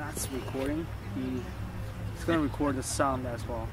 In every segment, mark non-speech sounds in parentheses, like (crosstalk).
that's recording. Hmm. He's going to record the sound as well.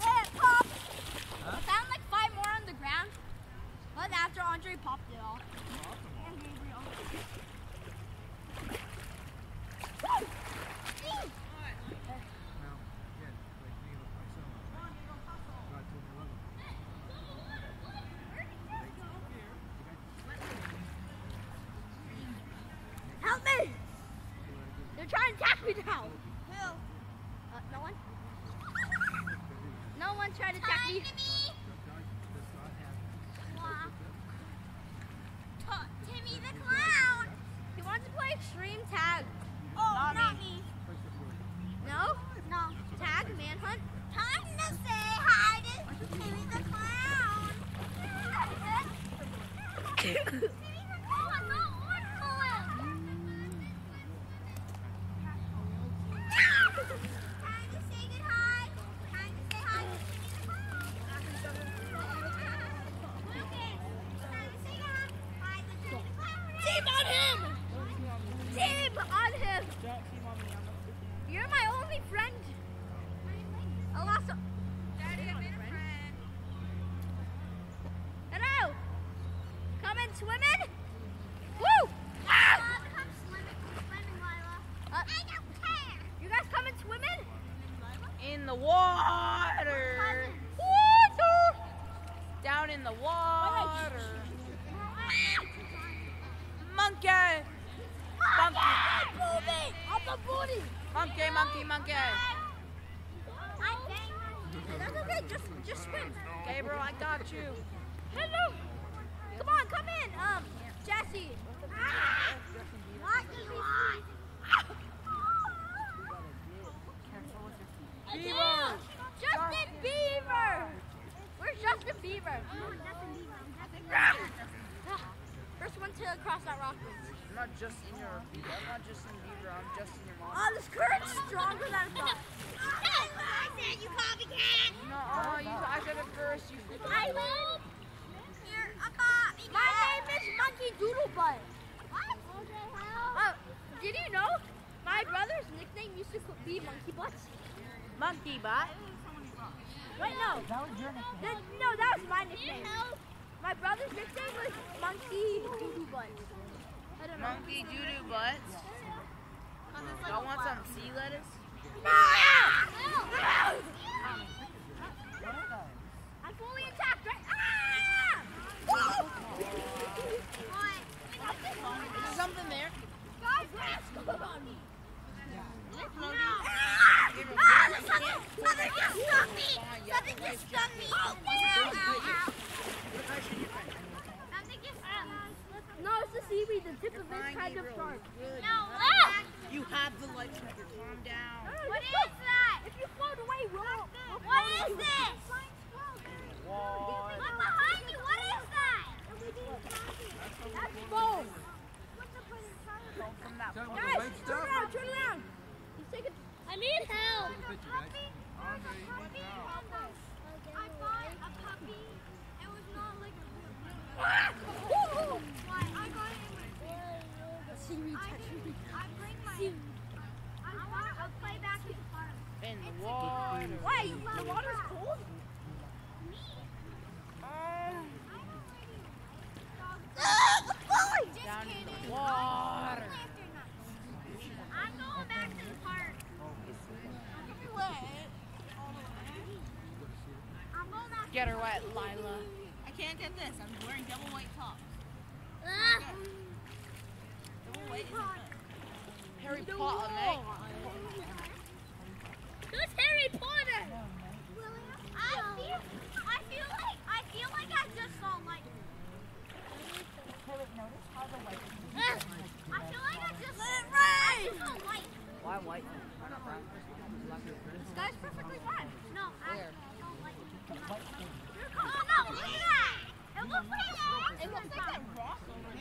Hey, Pop! Found like five more on the ground. But after Andre popped it off. And Gabriel. Help me! They're trying to attack me now. Who? Uh, no one? (laughs) No one tried to attack me. Timmy the clown. He wants to play extreme tag. Oh, not, me. No? No. Tag, manhunt. Time to say hi to Timmy the clown. Timmy the clown, not one clown. Time to say goodbye. Time to say hi to Timmy the clown. Lucas, time to say hi to Timmy the clown. Team on him! Team on him! You're my only friend. I lost a... Daddy, I made a friend. Hello! Coming swimming? Woo! Ah! Uh, You guys coming swimming? In the water. Water! Down in the water. Monkey. Monkey. Booty! On the booty! Monkey, monkey, monkey. That's okay, just, swim. Gabriel, I got you. Hello! Come on, come in! Um, Jesse! What do you want? Beaver. Justin Bieber! Where's Justin Bieber? First one to cross that rock. I'm not just in your Beaver. I'm not just in Beaver. I'm just in your mom. Oh, this current's stronger than I thought. I said you copycat! No, oh, you, I said it first. You. I win! You're a copycat! My name is Monkey Doodle Butt. What? Oh, did you know? My brother's nickname used to be Monkey Butts. Monkey butt. Wait, no. That- no, that was my nickname. My brother's nickname was Monkey Doodle Butt. I don't know. Monkey doo doo butts. Y'all want some sea lettuce? I'm fully attacked, right? Ah! Is something there? Guys, rascal on me. Monkey. Ah, something, something just stuck me. Something just stuck me. Ow, ow, ow. Something just stuck me. No, it's the seaweed. The tip of it kind of sharp. Good. No, ah! You have the light trigger. Calm down. What is that? If you float away, we'll. we'll what is this? In the water. Wait, the water's cold? water. I'm going back to the park. Get her wet, Lila. I can't get this. I'm wearing double white tops. Ah. Double Harry Potter, Who's Harry Potter? I feel, I feel like, I feel like I just saw lightning. Haven't noticed how the lightning. Why white? Why not brown? This guy's perfectly fine. No, I saw lightning. Oh no, look at that. It looks like that. It looks like that rock over.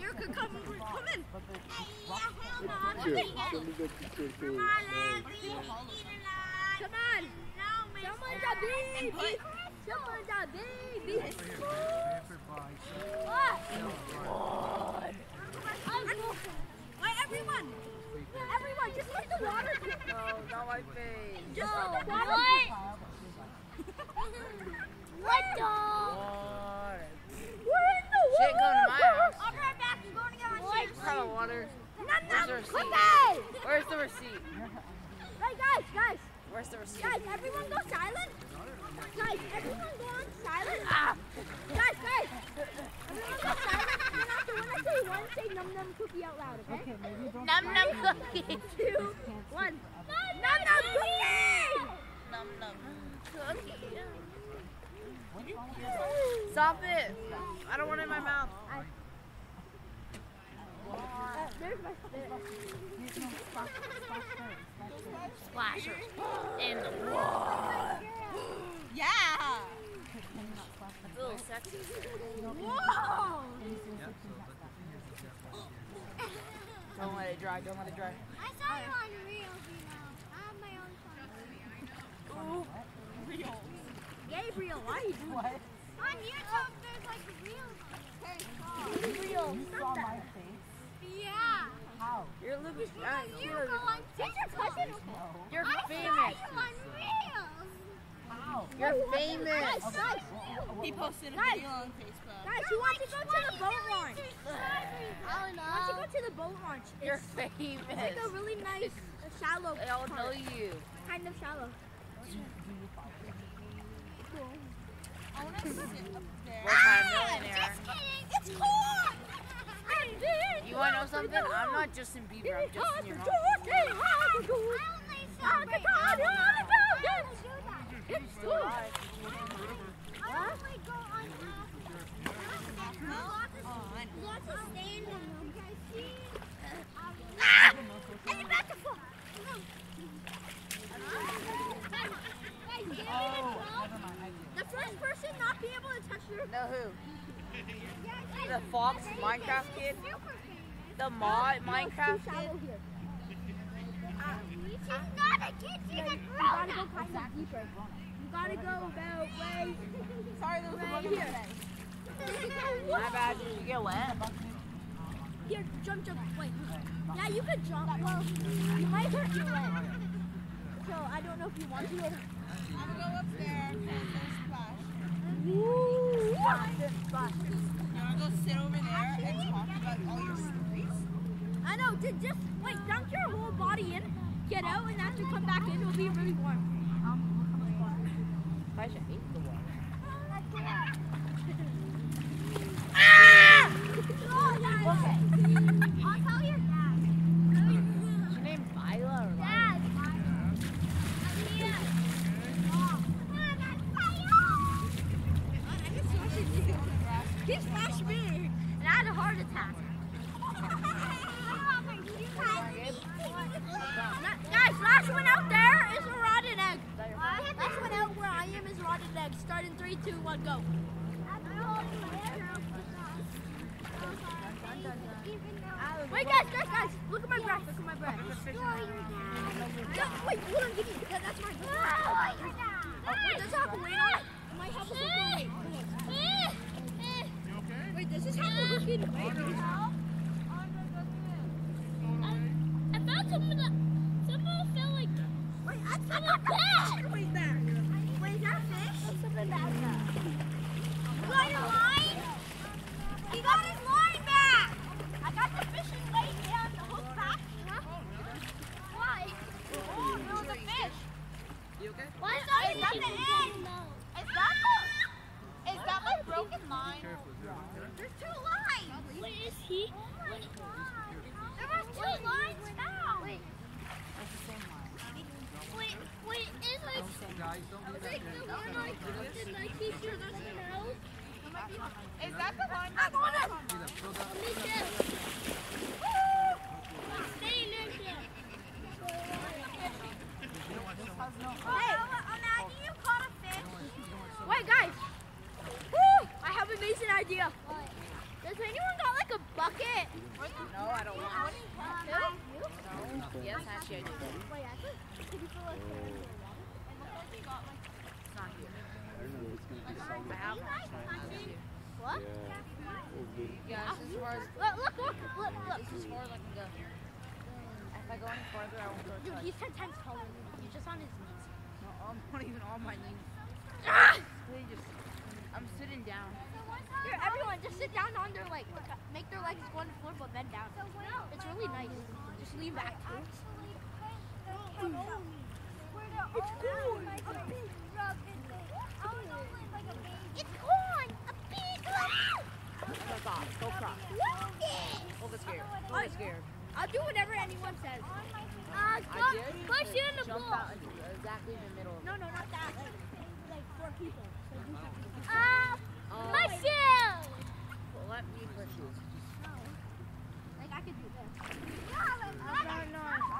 Here, come, come, come in. Hey, yeah, hell no. I'm Here, let it. me get you to Come on, it. Come on. No, Someone's a baby. put- Someone's a baby. What? Wait, everyone. Everyone, just let the water. No, not my face. Just let the. What? What (laughs) the? Water. We're in the She ain't going to my house. I'll be right back. I'm going to get my What shoes. kind of water? Nom, Where's the receipt? cookie. Where's the receipt? Hey, guys, guys. Where's the receipt? Guys, everyone go silent. Guys, everyone go on silent. Ah. Guys, guys. Everyone go silent. And after when I say one, say num num cookie out loud, okay? Okay, maybe Num num cookie. Two, one. Num num cookie. Num num. Stop it! I don't want it in my mouth. There's my Splasher in the water. Yeah. It's a little sexy. Whoa. Don't let it dry. Don't let it dry. I saw you on you know. I have my own phone. Real. Gabriel, why are you doing what? On YouTube, there's like reels. Gabriel, stop that. Yeah. How? You're living. Uh, You you're, go on TikTok. you're I saw you on reels. You're Guys, famous. guys, He posted a Guys. video on Facebook. guys, who wants to (laughs) go to the boat launch? Who wants to go to the boat launch? You're famous. It's like a really nice, shallow They all know you. Kind of shallow. I want to sit up there. Multi-millionaire. Just kidding. It's cool. You want to know something? I'm not Justin Bieber. I'm Justin your mom. It's Still alive. The first person not be able to touch your Know who? (laughs) The Fox Minecraft kid? The mod Minecraft kid? shallow here. (laughs) She's not a kid, she's a Oh, grown You gotta go kind of deeper. You gotta go about way, (laughs) Sorry, there was a bug here. my My bad. Did you get wet? Here, jump, jump. Wait. Yeah, you could jump. Well, you might hurt your leg. So I don't know if you want to. Or... I know. Just, just wait. Dunk your whole body in. Get out, and after come back in, it'll be really warm. I should hate the water. Ah! Okay. I'll tell your dad. Is your name Viola or Dad. He smashed me, and I had a heart attack. Guys, last one out there is a rotten egg. Last one out where I am is a rotten egg. Start in three, two, one, go. Wait, guys, guys, guys, look at my breath. Look at my breath. Just, wait, hold on, give me. That, that's my breath. Oh, wait, does it have a weight on it? It might have a weight. Wait, does this have a hooking weight? I found some of the. Some of them feel like. Wait, I found a fish! Wait, there. Wait, is that a fish? something back there. You got your line? He got his line back! I got the fishing weight down the hook back. Why? Oh, there was a fish. You okay? Why is that the end? It's not There's two lines. Wait, is he? Wait, there was two lines now. Wait, That's the same line. wait, wait, is like, Guys, don't like the one like the Nike shirt that's in the house? Is that the line? I'm on it. Either fill that Me too. Stay in there, kid. Hey, imagine you caught a fish. Wait, guys. Woo! I have an amazing idea. Does anyone got like a bucket? No, I don't want one. Yes, actually I do. Wait, actually, could you fill like It's not here. I don't What? Yeah, this as far as Look, look, look, look, look. as far as I can go. If I go any farther, I won't go. Dude, he's ten times taller than me. He's just on his knees. No, I'm not even on my knees. Ah! Just, I'm sitting down. Here, everyone, just sit down on their like, make their legs go on the floor, but bend down. It's really nice. Just lean back. It's cool. It's corn! A big. I was only like Go I'll do whatever anyone says. Go, uh, push in the jump. Out exactly in the middle. No, no, not that. Like, four people. You uh-huh. uh, let me push. No. Like, I could do this. I'm not. I don't know.